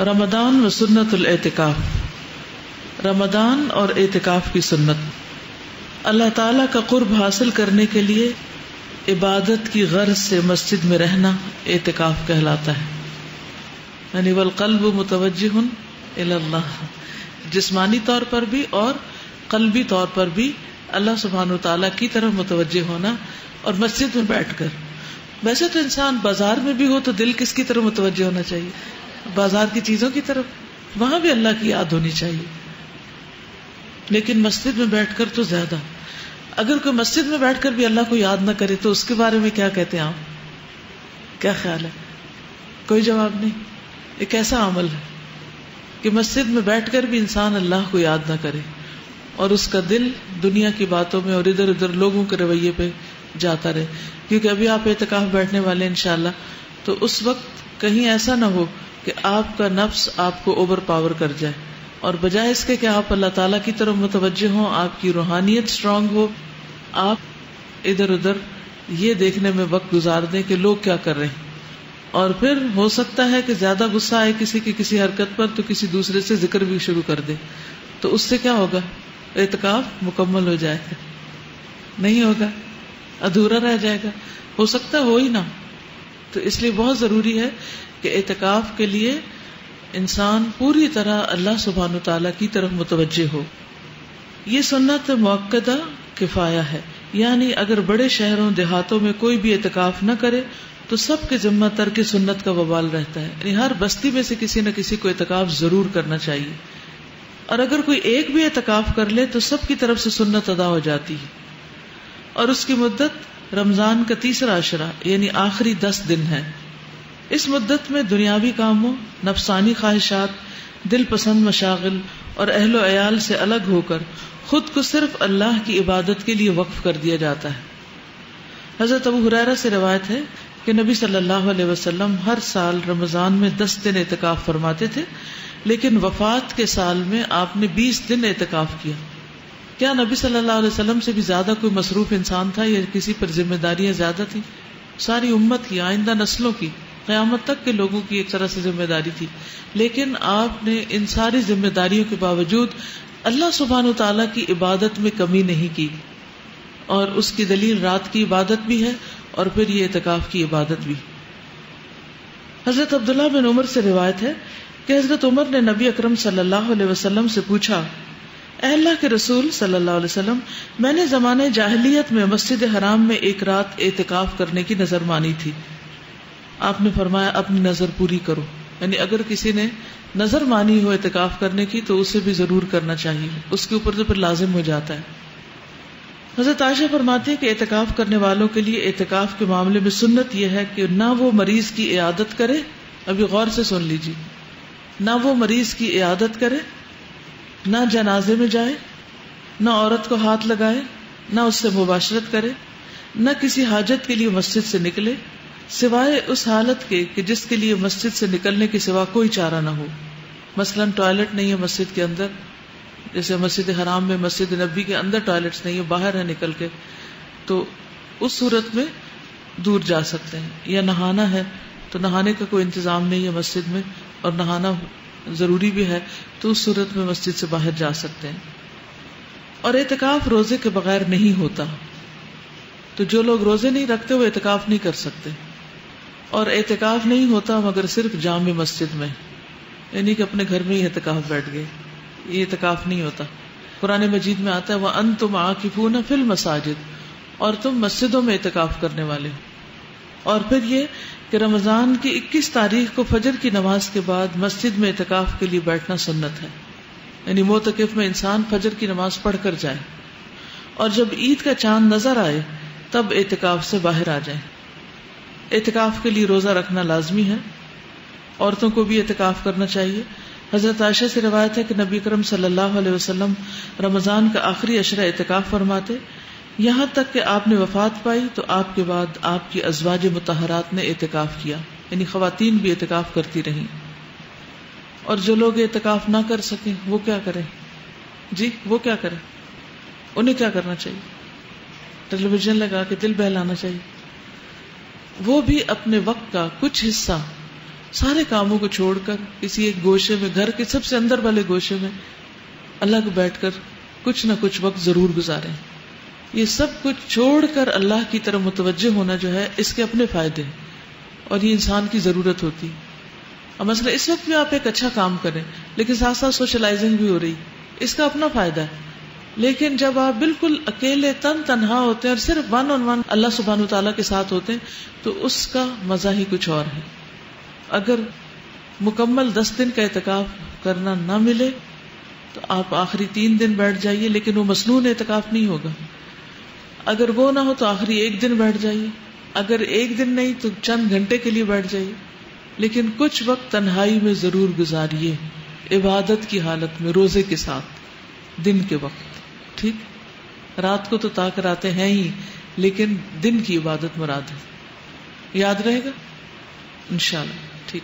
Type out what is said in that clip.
रमदान व सुन्नतुल एतिकाफ रमदान और एतिकाफ की सुन्नत। अल्लाह ताला का कुर्ब हासिल करने के लिए इबादत की गर्ज से मस्जिद में रहना एतिकाफ कहलाता है। यानी वल कल्ब मुतवजह जिस्मानी तौर पर भी और कल्बी तौर पर भी अल्लाह सुबहान तला की तरफ़ मुतवजह होना और मस्जिद में बैठकर। वैसे तो इंसान बाज़ार में भी हो तो दिल किसकी तरफ़ मुतवजह होना चाहिए? बाज़ार की चीज़ों की तरफ़, वहाँ भी अल्लाह की याद होनी चाहिए। लेकिन मस्जिद में बैठकर तो ज़्यादा। अगर कोई मस्जिद में बैठकर भी अल्लाह को याद ना करे तो उसके बारे में क्या कहते हैं आप? क्या ख्याल है? कोई जवाब नहीं। एक ऐसा अमल है कि मस्जिद में बैठकर भी इंसान अल्लाह को याद ना करे और उसका दिल दुनिया की बातों में और इधर उधर लोगों के रवैये पे जाता रहे। क्योंकि अभी आप एतकाफ बैठने वाले इनशाला तो उस वक्त कहीं ऐसा ना हो कि आपका नफ्स आपको ओवर पावर कर जाए। और बजाय इसके कि आप अल्लाह ताला की तरफ़ मुतवजह हो, आपकी रूहानियत स्ट्रांग हो, आप इधर उधर ये देखने में वक्त गुजार दें कि लोग क्या कर रहे हैं। और फिर हो सकता है कि ज़्यादा गुस्सा आए किसी की किसी हरकत पर तो किसी दूसरे से ज़िक्र भी शुरू कर दे। तो उससे क्या होगा? एतकाफ मुकम्मल हो जाएगा। नहीं होगा। अधूरा रह जाएगा। हो सकता हो ही ना। तो इसलिए बहुत ज़रूरी है कि एतकाफ के लिए इंसान पूरी तरह अल्लाह सुबहान तला की तरफ़ मुतवजह हो। ये सुन्नत मक्दा किफाया है। यानी अगर बड़े शहरों, देहातों में कोई भी एतकाफ न करे तो सबके जिम्मा तर सुन्नत का बवाल रहता है। यानी हर बस्ती में से किसी न किसी को एतकाफ ज़रूर करना चाहिए। और अगर कोई एक भी एतकाफ कर ले तो सबकी तरफ़ से सुन्नत अदा हो जाती है। और उसकी मुद्दत रमज़ान का तीसरा अशरा यानी आखिरी दस दिन है। इस मुद्दत में दुनियावी कामों, नफसानी ख्वाहिशात दिल पसंद मशागिल और अहलो अयाल से अलग होकर खुद को सिर्फ़ अल्लाह की इबादत के लिए वक्फ कर दिया जाता है। हज़रत अबू हुरैरा से रवायत है कि नबी सल्लल्लाहु अलैहि वसल्लम हर साल रमज़ान में दस दिन एतकाफ फरमाते थे, लेकिन वफात के साल में आपने बीस दिन एतकाफ किया। क्या नबी सल्लल्लाहु अलैहि वसल्लम से भी ज़्यादा कोई मसरूफ इंसान था या किसी पर जिम्मेदारियाँ ज़्यादा थी? सारी उम्मत की, आइंदा नस्लों की। क्यामत तक के लोगों की एक तरह से ज़िम्मेदारी थी। लेकिन आपने इन सारी जिम्मेदारियों के बावजूद अल्लाह सुबहान तला की इबादत में कमी नहीं की। और उसकी दलील रात की इबादत भी है और फिर ये एतकाफ की इबादत भी। हज़रत अब्दुल्ला बिन उमर से रिवायत है कि हज़रत उमर ने नबी अकरम सल्लल्लाहु अलैहि वसल्लम से पूछा अल्लाह के रसूल सल्लल्लाहु अलैहि वसल्लम, मैंने जमाने जाहलियत में मस्जिद हराम में एक रात एतकाफ करने की नज़र मानी थी। आपने फरमाया, अपनी नज़र पूरी करो। यानी अगर किसी ने नज़र मानी हो एतकाफ करने की तो उसे भी ज़रूर करना चाहिए। उसके ऊपर तो फिर लाजिम हो जाता है। हज़रत आशा फरमाती है कि एतकाफ करने वालों के लिए एतकाफ के मामले में सुन्नत यह है कि ना वो मरीज़ की इयादत करे। अभी गौर से सुन लीजिए। ना वो मरीज़ की इयादत करे, ना जनाजे में जाए, ना औरत को हाथ लगाए, ना उससे मुबाशरत करे, न किसी हाजत के लिए मस्जिद से निकले सिवाय उस हालत के कि जिसके लिए मस्जिद से निकलने के सिवा कोई चारा ना हो। मसलन टॉयलेट नहीं है मस्जिद के अंदर। जैसे मस्जिद हराम में मस्जिद नबी के अंदर टॉयलेट्स नहीं है, बाहर है निकल के तो उस सूरत में दूर जा सकते हैं। या नहाना है तो नहाने का कोई इंतज़ाम नहीं है मस्जिद में, और नहाना ज़रूरी भी है तो उस सूरत में मस्जिद से बाहर जा सकते हैं। और एहतिकाफ रोज़े के बगैर नहीं होता। तो जो लोग रोज़े नहीं रखते, वो एहतिकाफ नहीं कर सकते। और एहतिकाफ नहीं होता मगर सिर्फ़ जाम मस्जिद में। यानी कि अपने घर में ही एहतिकाफ बैठ गए। ये एहतिकाफ नहीं होता। कुरान मजीद में आता है, वह अन तुम आकिफू न फिल मसाजिद और तुम मस्जिदों में एहतिकाफ करने वाले हो। और फिर ये कि रमज़ान की 21 तारीख को फजर की नमाज़ के बाद मस्जिद में एहतिकाफ के लिए बैठना सुन्नत है। यानी मोतकफ में इंसान फजर की नमाज़ पढ़कर जाए। और जब ईद का चाँद नज़र आए, तब एहतिकाफ से बाहर आ जाए। एहतिकाफ के लिए रोजा रखना लाजमी है। औरतों को भी एहतिकाफ करना चाहिए। हज़रत आयशा से रवायत है कि नबी करम सल्लल्लाहु अलैहि वसल्लम रमज़ान का आखिरी अशरा एहतिकाफ फरमाते, यहाँ तक कि आपने वफात पाई तो आपके बाद आपकी अजवाज मुतहरात ने एहतिकाफ किया। यानी खातन भी एहतिकाफ करती रही। और जो लोग एहतिकाफ ना कर सके, वो क्या करें? जी, वो क्या करें? उन्हें क्या करना चाहिए? टेलीविज़न लगा के दिल बहलाना चाहिए। वो भी अपने वक्त का कुछ हिस्सा सारे कामों को छोड़कर किसी एक गोशे में, घर के सबसे अंदर वाले गोशे में अलग बैठकर कुछ ना कुछ वक्त ज़रूर गुजारें। ये सब कुछ छोड़कर अल्लाह की तरफ़ मुतवजह होना जो है, इसके अपने फ़ायदे और ये इंसान की ज़रूरत होती और मसला, इस वक्त भी आप एक अच्छा काम करें, लेकिन साथ साथ सोशलाइजिंग भी हो रही इसका अपना फ़ायदा है। लेकिन जब आप बिल्कुल अकेले तन तनहा होते हैं और सिर्फ़ वन ऑन वन अल्लाह सुबहान तला के साथ होते हैं तो उसका मज़ा ही कुछ और है। अगर मुकम्मल दस दिन का एहतिकाफ करना ना मिले तो आप आखिरी तीन दिन बैठ जाइए, लेकिन वो मसनून एहतिकाफ नहीं होगा। अगर वो ना हो तो आखिरी एक दिन बैठ जाइए। अगर एक दिन नहीं तो चंद घंटे के लिए बैठ जाइए। लेकिन कुछ वक्त तन्हाई में ज़रूर गुजारिए, इबादत की हालत में, रोज़े के साथ, दिन के वक्त। ठीक? रात को तो ताक आते हैं ही, लेकिन दिन की इबादत मुराद है। याद रहेगा? इंशाल्लाह, ठीक।